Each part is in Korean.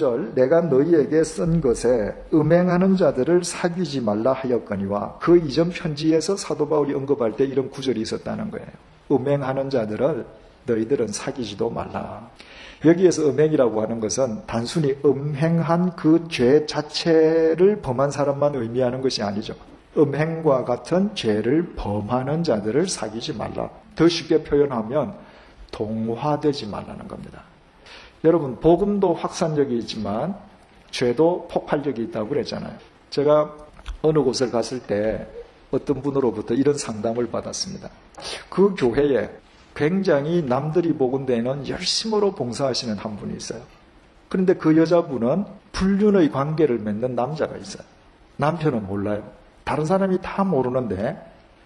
9절 내가 너희에게 쓴 것에 음행하는 자들을 사귀지 말라 하였거니와 그 이전 편지에서 사도 바울이 언급할 때 이런 구절이 있었다는 거예요. 음행하는 자들을 너희들은 사귀지도 말라. 여기에서 음행이라고 하는 것은 단순히 음행한 그 죄 자체를 범한 사람만 의미하는 것이 아니죠. 음행과 같은 죄를 범하는 자들을 사귀지 말라. 더 쉽게 표현하면 동화되지 말라는 겁니다. 여러분, 복음도 확산력이 있지만 죄도 폭발력이 있다고 그랬잖아요. 제가 어느 곳을 갔을 때 어떤 분으로부터 이런 상담을 받았습니다. 그 교회에 굉장히 남들이 데는 열심으로 봉사하시는 한 분이 있어요. 그런데 그 여자분은 불륜의 관계를 맺는 남자가 있어요. 남편은 몰라요. 다른 사람이 다 모르는데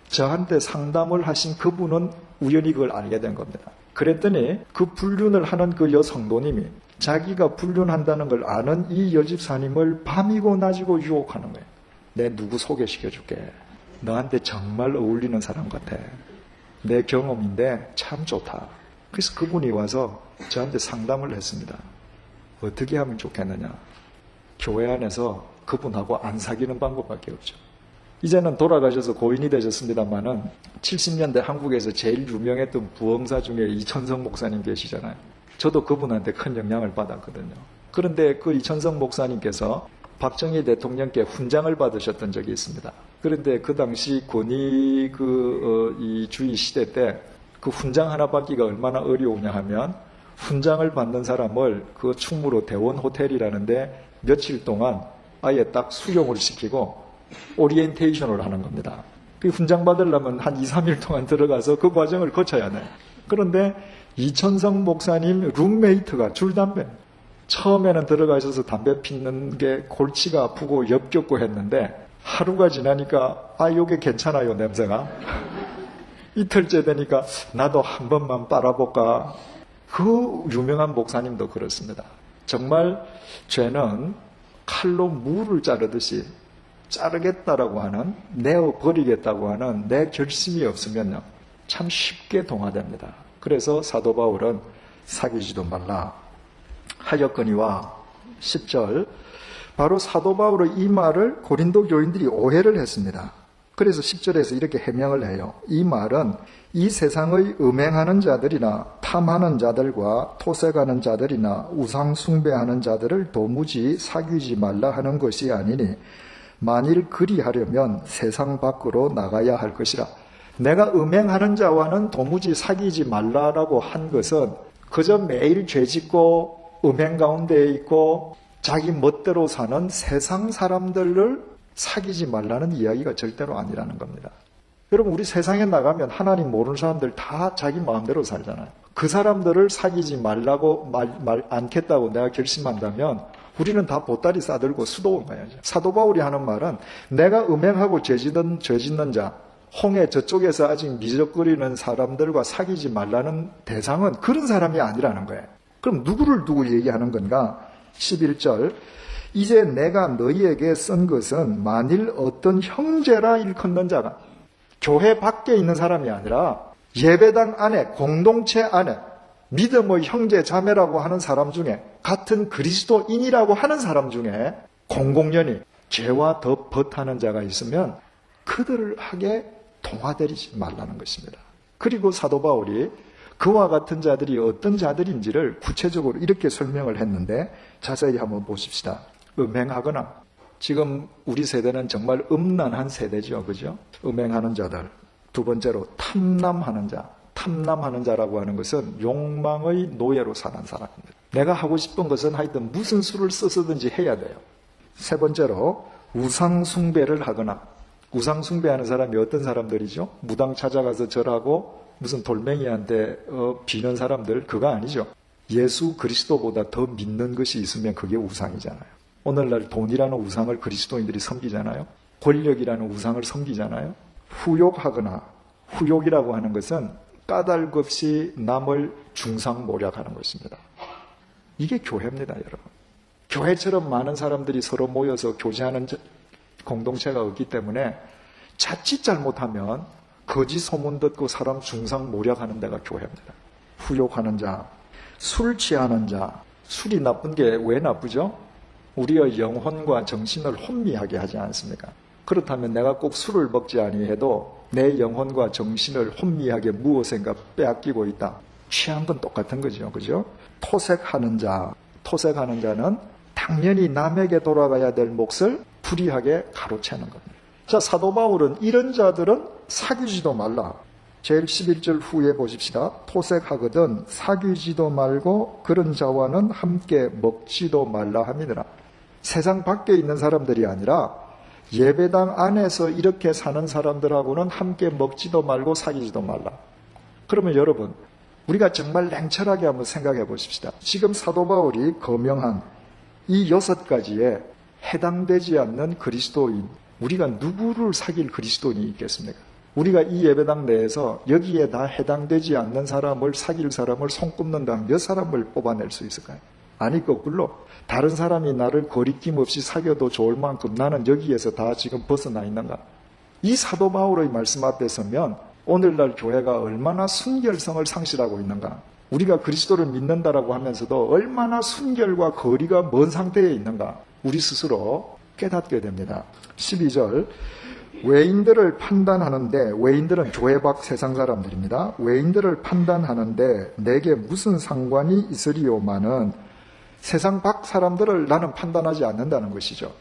저한테 상담을 하신 그분은 우연히 그걸 알게 된 겁니다. 그랬더니 그 불륜을 하는 그 여성도님이 자기가 불륜한다는 걸 아는 이 여집사님을 밤이고 낮이고 유혹하는 거예요. 내 누구 소개시켜 줄게. 너한테 정말 어울리는 사람 같아. 내 경험인데 참 좋다. 그래서 그분이 와서 저한테 상담을 했습니다. 어떻게 하면 좋겠느냐. 교회 안에서 그분하고 안 사귀는 방법밖에 없죠. 이제는 돌아가셔서 고인이 되셨습니다만은 70년대 한국에서 제일 유명했던 부흥사 중에 이천성 목사님 계시잖아요. 저도 그분한테 큰 영향을 받았거든요. 그런데 그 이천성 목사님께서 박정희 대통령께 훈장을 받으셨던 적이 있습니다. 그런데 그 당시 권위 그, 어, 이 주의 시대 때 그 훈장 하나 받기가 얼마나 어려우냐 하면 훈장을 받는 사람을 그 충무로 대원 호텔이라는데 며칠 동안 아예 딱 수용을 시키고 오리엔테이션을 하는 겁니다. 그 훈장 받으려면 한 2, 3일 동안 들어가서 그 과정을 거쳐야 돼. 그런데 이천성 목사님 룸메이트가 줄담배. 처음에는 들어가셔서 담배 피는 게 골치가 아프고 역겹고 했는데 하루가 지나니까 아 요게 괜찮아요 냄새가 이틀째 되니까 나도 한 번만 빨아볼까 그 유명한 목사님도 그렇습니다 정말 죄는 칼로 무를 자르듯이 자르겠다라고 하는 내어 버리겠다고 하는 내 결심이 없으면요 참 쉽게 동화됩니다 그래서 사도 바울은 사귀지도 말라 하였거니와 10절 바로 사도 바울의 이 말을 고린도 교인들이 오해를 했습니다. 그래서 10절에서 이렇게 해명을 해요. 이 말은 이 세상의 음행하는 자들이나 탐하는 자들과 토색하는 자들이나 우상 숭배하는 자들을 도무지 사귀지 말라 하는 것이 아니니 만일 그리하려면 세상 밖으로 나가야 할 것이라. 내가 음행하는 자와는 도무지 사귀지 말라라고 한 것은 그저 매일 죄 짓고 음행 가운데 있고 자기 멋대로 사는 세상 사람들을 사귀지 말라는 이야기가 절대로 아니라는 겁니다. 여러분, 우리 세상에 나가면 하나님 모르는 사람들 다 자기 마음대로 살잖아요. 그 사람들을 사귀지 말라고 말, 말 않겠다고 내가 결심한다면 우리는 다 보따리 싸들고 수도원 가야죠. 사도 바울이 하는 말은 내가 음행하고 죄 짓는, 죄 짓는 자, 홍해 저쪽에서 아직 미적거리는 사람들과 사귀지 말라는 대상은 그런 사람이 아니라는 거예요. 그럼 누구를 두고 얘기하는 건가? 11절. 이제 내가 너희에게 쓴 것은 만일 어떤 형제라 일컫는 자가 교회 밖에 있는 사람이 아니라 예배당 안에 공동체 안에 믿음의 형제 자매라고 하는 사람 중에 같은 그리스도인이라고 하는 사람 중에 공공연히 죄와 더 벗하는 자가 있으면 그들을 하게 동화되지 말라는 것입니다. 그리고 사도 바울이 그와 같은 자들이 어떤 자들인지를 구체적으로 이렇게 설명을 했는데 자세히 한번 보십시다. 음행하거나 지금 우리 세대는 정말 음란한 세대죠. 그죠? 음행하는 자들. 두 번째로 탐남하는 자. 탐남하는 자라고 하는 것은 욕망의 노예로 사는 사람입니다. 내가 하고 싶은 것은 하여튼 무슨 수를 써서든지 해야 돼요. 세 번째로 우상숭배를 하거나 우상숭배하는 사람이 어떤 사람들이죠? 무당 찾아가서 절하고 무슨 돌멩이한테 어, 비는 사람들 그거 아니죠. 예수 그리스도보다 더 믿는 것이 있으면 그게 우상이잖아요. 오늘날 돈이라는 우상을 그리스도인들이 섬기잖아요. 권력이라는 우상을 섬기잖아요. 후욕하거나 후욕이라고 하는 것은 까닭 없이 남을 중상모략하는 것입니다. 이게 교회입니다, 여러분. 교회처럼 많은 사람들이 서로 모여서 교제하는 공동체가 없기 때문에 자칫 잘못하면 거짓 소문 듣고 사람 중상 모략하는 데가 교회입니다. 후욕하는 자, 술 취하는 자, 술이 나쁜 게 왜 나쁘죠? 우리의 영혼과 정신을 혼미하게 하지 않습니까? 그렇다면 내가 꼭 술을 먹지 아니해도 내 영혼과 정신을 혼미하게 무엇인가 빼앗기고 있다. 취한 건 똑같은 거죠. 그죠? 토색하는 자, 토색하는 자는 당연히 남에게 돌아가야 될 몫을 불이하게 가로채는 겁니다. 자, 사도 바울은 이런 자들은 사귀지도 말라. 제일 11절 후에 보십시다. 토색하거든 사귀지도 말고 그런 자와는 함께 먹지도 말라 함이니라. 세상 밖에 있는 사람들이 아니라 예배당 안에서 이렇게 사는 사람들하고는 함께 먹지도 말고 사귀지도 말라. 그러면 여러분, 우리가 정말 냉철하게 한번 생각해 보십시다. 지금 사도 바울이 거명한 이 여섯 가지에 해당되지 않는 그리스도인, 우리가 누구를 사귈 그리스도인이 있겠습니까? 우리가 이 예배당 내에서 여기에 다 해당되지 않는 사람을 사귈 사람을 손꼽는다면 몇 사람을 뽑아낼 수 있을까요? 아니 거꾸로 다른 사람이 나를 거리낌 없이 사귀어도 좋을 만큼 나는 여기에서 다 지금 벗어나 있는가? 이 사도 바울의 말씀 앞에 서면 오늘날 교회가 얼마나 순결성을 상실하고 있는가? 우리가 그리스도를 믿는다라고 하면서도 얼마나 순결과 거리가 먼 상태에 있는가? 우리 스스로 깨닫게 됩니다. 12절 외인들을 판단하는데 외인들은 교회 밖 세상 사람들입니다. 외인들을 판단하는데 내게 무슨 상관이 있으리요마는 세상 밖 사람들을 나는 판단하지 않는다는 것이죠.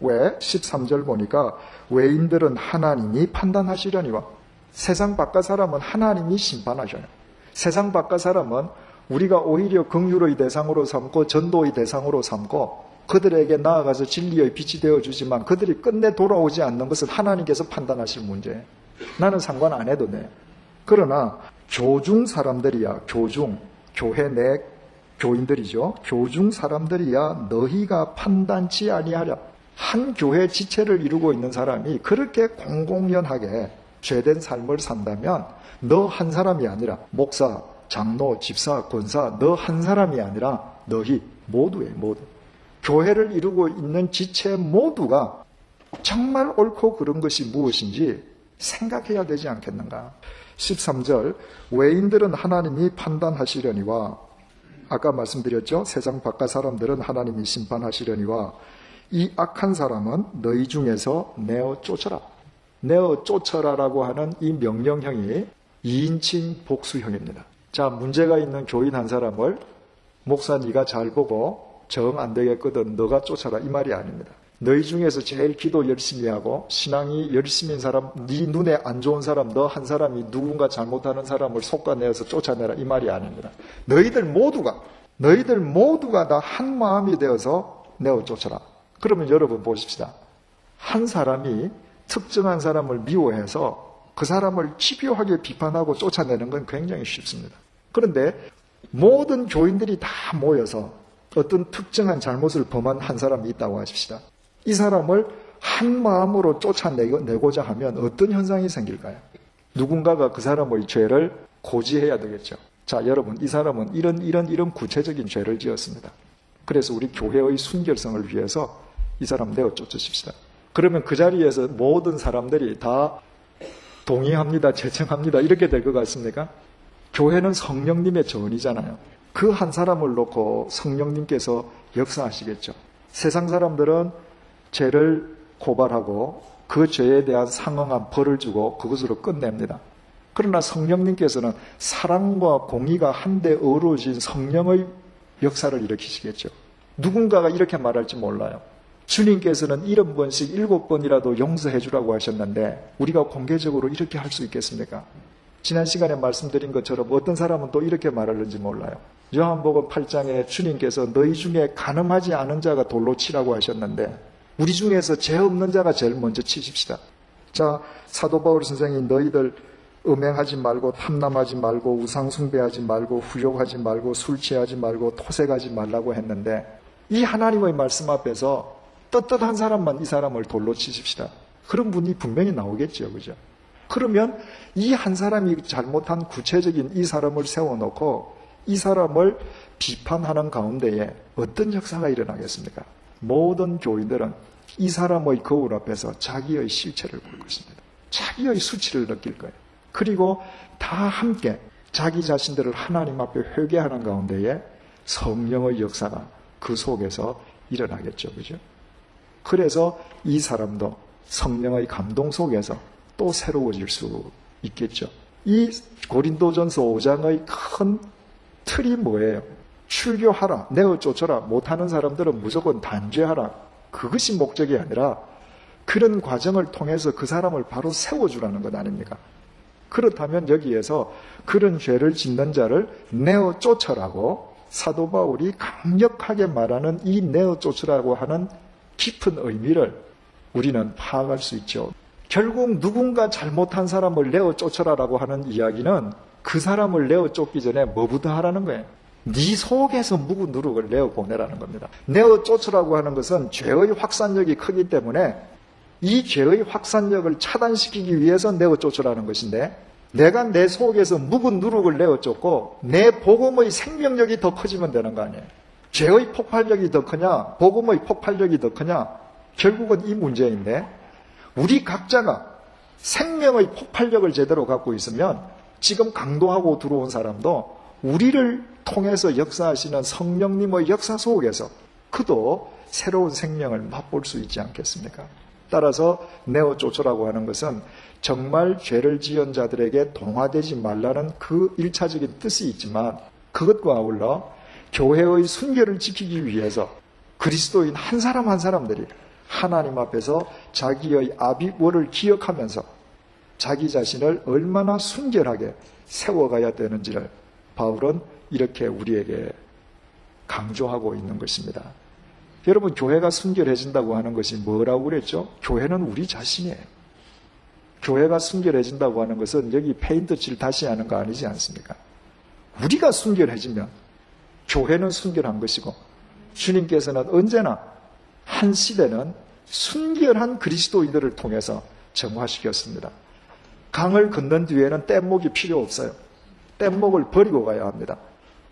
왜? 13절 보니까 외인들은 하나님이 판단하시려니와 세상 밖의 사람은 하나님이 심판하셔요. 세상 밖의 사람은 우리가 오히려 긍휼의 대상으로 삼고 전도의 대상으로 삼고 그들에게 나아가서 진리의 빛이 되어 주지만 그들이 끝내 돌아오지 않는 것은 하나님께서 판단하실 문제예요. 나는 상관 안 해도 돼. 그러나 교중 사람들이야 교중 교회 내 교인들이죠. 교중 사람들이야 너희가 판단치 아니하랴. 한 교회 지체를 이루고 있는 사람이 그렇게 공공연하게 죄된 삶을 산다면 너 한 사람이 아니라 목사, 장로, 집사, 권사 너 한 사람이 아니라 너희 모두에 모두 교회를 이루고 있는 지체 모두가 정말 옳고 그른 것이 무엇인지 생각해야 되지 않겠는가. 13절 외인들은 하나님이 판단하시려니와 아까 말씀드렸죠. 세상 바깥 사람들은 하나님이 심판하시려니와 이 악한 사람은 너희 중에서 내어 쫓아라. 내어 쫓아라라고 하는 이 명령형이 2인칭 복수형입니다. 자, 문제가 있는 교인 한 사람을 목사 네가 잘 보고 정 안 되겠거든 너가 쫓아라 이 말이 아닙니다. 너희 중에서 제일 기도 열심히 하고 신앙이 열심인 사람, 네 눈에 안 좋은 사람, 너 한 사람이 누군가 잘못하는 사람을 속아내어서 쫓아내라 이 말이 아닙니다. 너희들 모두가 너희들 모두가 다 한 마음이 되어서 내어 쫓아라. 그러면 여러분 보십시다. 한 사람이 특정한 사람을 미워해서 그 사람을 집요하게 비판하고 쫓아내는 건 굉장히 쉽습니다. 그런데 모든 교인들이 다 모여서 어떤 특정한 잘못을 범한 한 사람이 있다고 하십시다. 이 사람을 한 마음으로 쫓아내고자 하면 어떤 현상이 생길까요? 누군가가 그 사람의 죄를 고지해야 되겠죠. 자, 여러분, 이 사람은 이런, 이런, 이런 구체적인 죄를 지었습니다. 그래서 우리 교회의 순결성을 위해서 이 사람 내어 쫓으십시다. 그러면 그 자리에서 모든 사람들이 다 동의합니다, 제청합니다. 이렇게 될 것 같습니까? 교회는 성령님의 전이잖아요. 그 한 사람을 놓고 성령님께서 역사하시겠죠. 세상 사람들은 죄를 고발하고 그 죄에 대한 상응한 벌을 주고 그것으로 끝냅니다. 그러나 성령님께서는 사랑과 공의가 한데 어우러진 성령의 역사를 일으키시겠죠. 누군가가 이렇게 말할지 몰라요. 주님께서는 일흔 번씩 일곱 번이라도 용서해 주라고 하셨는데 우리가 공개적으로 이렇게 할 수 있겠습니까? 지난 시간에 말씀드린 것처럼 어떤 사람은 또 이렇게 말하는지 몰라요. 요한복음 8장에 주님께서 너희 중에 가늠하지 않은 자가 돌로 치라고 하셨는데 우리 중에서 죄 없는 자가 제일 먼저 치십시다. 자, 사도 바울 선생이 너희들 음행하지 말고 탐남하지 말고 우상 숭배하지 말고 후욕하지 말고 술 취하지 말고 토색하지 말라고 했는데 이 하나님의 말씀 앞에서 떳떳한 사람만 이 사람을 돌로 치십시다. 그런 분이 분명히 나오겠죠. 그죠? 그러면 이 한 사람이 잘못한 구체적인 이 사람을 세워놓고 이 사람을 비판하는 가운데에 어떤 역사가 일어나겠습니까? 모든 교인들은 이 사람의 거울 앞에서 자기의 실체를 볼 것입니다. 자기의 수치를 느낄 거예요. 그리고 다 함께 자기 자신들을 하나님 앞에 회개하는 가운데에 성령의 역사가 그 속에서 일어나겠죠. 그죠? 그래서 이 사람도 성령의 감동 속에서 또 새로워질 수 있겠죠. 이 고린도전서 5장의 큰 틀이 뭐예요? 출교하라, 내어 쫓아라, 못하는 사람들은 무조건 단죄하라. 그것이 목적이 아니라 그런 과정을 통해서 그 사람을 바로 세워주라는 것 아닙니까? 그렇다면 여기에서 그런 죄를 짓는 자를 내어 쫓아라고 사도 바울이 강력하게 말하는 이 내어 쫓으라고 하는 깊은 의미를 우리는 파악할 수 있죠. 결국 누군가 잘못한 사람을 내어 쫓아라라고 하는 이야기는 그 사람을 내어 쫓기 전에 뭐부터 하라는 거예요. 네 속에서 묵은 누룩을 내어 보내라는 겁니다. 내어 쫓으라고 하는 것은 죄의 확산력이 크기 때문에 이 죄의 확산력을 차단시키기 위해서 내어 쫓으라는 것인데 내가 내 속에서 묵은 누룩을 내어 쫓고 내 복음의 생명력이 더 커지면 되는 거 아니에요. 죄의 폭발력이 더 크냐, 복음의 폭발력이 더 크냐, 결국은 이 문제인데 우리 각자가 생명의 폭발력을 제대로 갖고 있으면 지금 강도하고 들어온 사람도 우리를 통해서 역사하시는 성령님의 역사 속에서 그도 새로운 생명을 맛볼 수 있지 않겠습니까? 따라서 네오 쫓으라고 하는 것은 정말 죄를 지은 자들에게 동화되지 말라는 그 일차적인 뜻이 있지만 그것과 아울러 교회의 순결을 지키기 위해서 그리스도인 한 사람 한 사람들이 하나님 앞에서 자기의 아비월을 기억하면서 자기 자신을 얼마나 순결하게 세워가야 되는지를 바울은 이렇게 우리에게 강조하고 있는 것입니다. 여러분, 교회가 순결해진다고 하는 것이 뭐라고 그랬죠? 교회는 우리 자신이에요. 교회가 순결해진다고 하는 것은 여기 페인트 칠 다시 하는 거 아니지 않습니까? 우리가 순결해지면 교회는 순결한 것이고 주님께서는 언제나 한 시대는 순결한 그리스도인들을 통해서 정화시켰습니다. 강을 건넌 뒤에는 뗏목이 필요 없어요. 뗏목을 버리고 가야 합니다.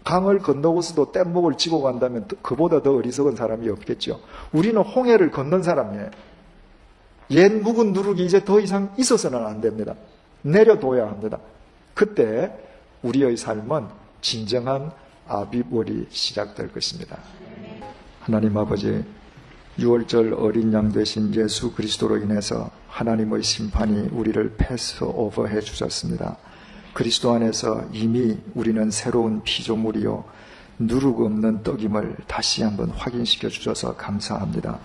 강을 건너고서도 뗏목을 지고 간다면 그보다 더 어리석은 사람이 없겠죠. 우리는 홍해를 건넌 사람이에요. 옛 묵은 누룩이 이제 더 이상 있어서는 안 됩니다. 내려둬야 합니다. 그때 우리의 삶은 진정한 아비월이 시작될 것입니다. 하나님 아버지, 6월절 어린 양 되신 예수 그리스도로 인해서 하나님의 심판이 우리를 패스 오버해 주셨습니다. 그리스도 안에서 이미 우리는 새로운 피조물이요. 누룩 없는 떡임을 다시 한번 확인시켜 주셔서 감사합니다.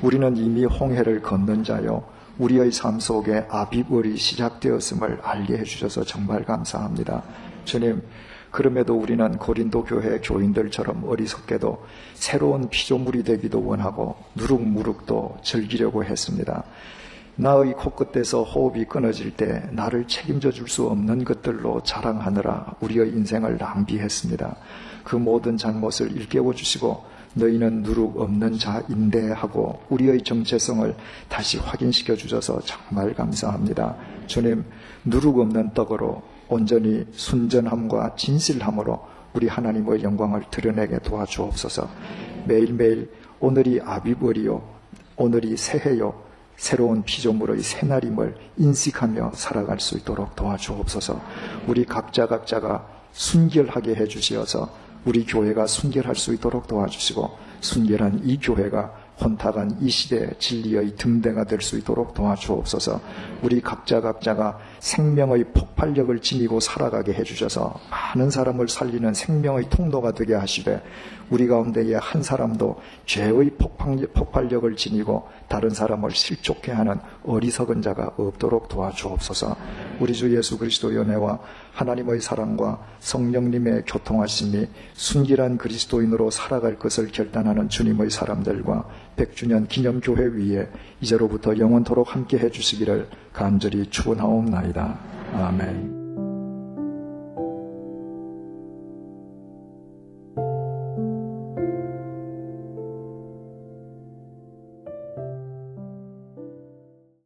우리는 이미 홍해를 건넌 자요. 우리의 삶 속에 아비월이 시작되었음을 알게 해주셔서 정말 감사합니다. 주님, 그럼에도 우리는 고린도 교회 교인들처럼 어리석게도 새로운 피조물이 되기도 원하고 누룩무룩도 즐기려고 했습니다. 나의 코끝에서 호흡이 끊어질 때 나를 책임져 줄 수 없는 것들로 자랑하느라 우리의 인생을 낭비했습니다. 그 모든 잘못을 일깨워 주시고 너희는 누룩 없는 자인데 하고 우리의 정체성을 다시 확인시켜 주셔서 정말 감사합니다. 주님, 누룩 없는 떡으로 온전히 순전함과 진실함으로 우리 하나님의 영광을 드러내게 도와주옵소서. 매일매일 오늘이 아비벌이요, 오늘이 새해요, 새로운 피조물의 새날임을 인식하며 살아갈 수 있도록 도와주옵소서. 우리 각자 각자가 순결하게 해주시어서 우리 교회가 순결할 수 있도록 도와주시고 순결한 이 교회가 혼탁한 이 시대 진리의 등대가 될 수 있도록 도와주옵소서. 우리 각자 각자가 생명의 폭발력을 지니고 살아가게 해주셔서 많은 사람을 살리는 생명의 통로가 되게 하시되 우리 가운데에 한 사람도 죄의 폭발력을 지니고 다른 사람을 실족해 하는 어리석은 자가 없도록 도와주옵소서. 우리 주 예수 그리스도 연애와 하나님의 사랑과 성령님의 교통하심이 순결한 그리스도인으로 살아갈 것을 결단하는 주님의 사람들과 100주년 기념교회 위에 이제로부터 영원토록 함께 해주시기를 간절히 축원하옵나이다. 아멘.